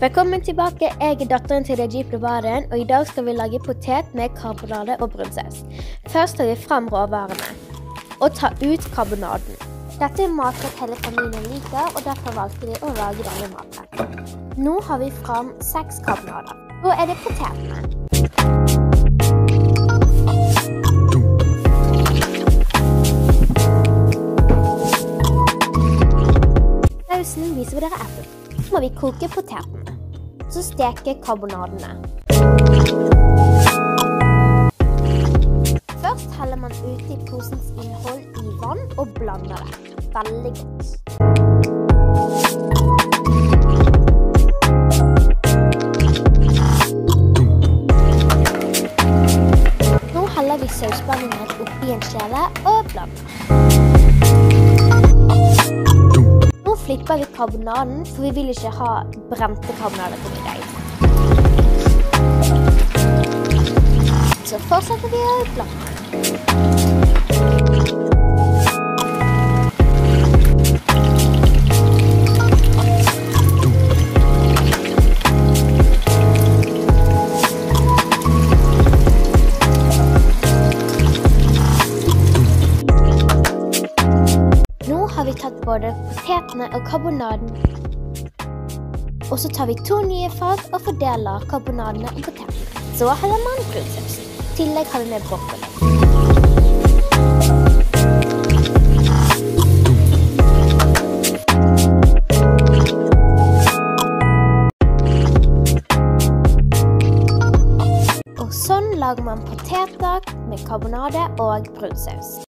Velkommen tilbake. Jeg er datteren til Najib Lubaren, og i dag skal vi lage potet med karbonade og brunsaus. Først tar vi fram råvarene og tar ut karbonaden. Dette er matrett hele familien liker, og derfor valgte vi å lage denne maten. Nå har vi fram seks karbonader. Nå er det potetene. Sausen viser vi dere etterpå. Så må vi koke potetene. Så steker karbonadene. Først heller man uti posens innhold i vann og blander det veldig godt. Nå heller vi sausblandingen oppi en kjele og blander. Flipper vi karbonaden, for vi vil ikke ha brente karbonader på middag. Så fortsetter vi å blande. Har vi tatt både potetene og karbonaden. Og så tar vi to nye fag og fordeler karbonadene og potetene. Så heller man brunsausen. I tillegg har vi med brokkoli. Og sånn lager man poteter med karbonade og brunsaus.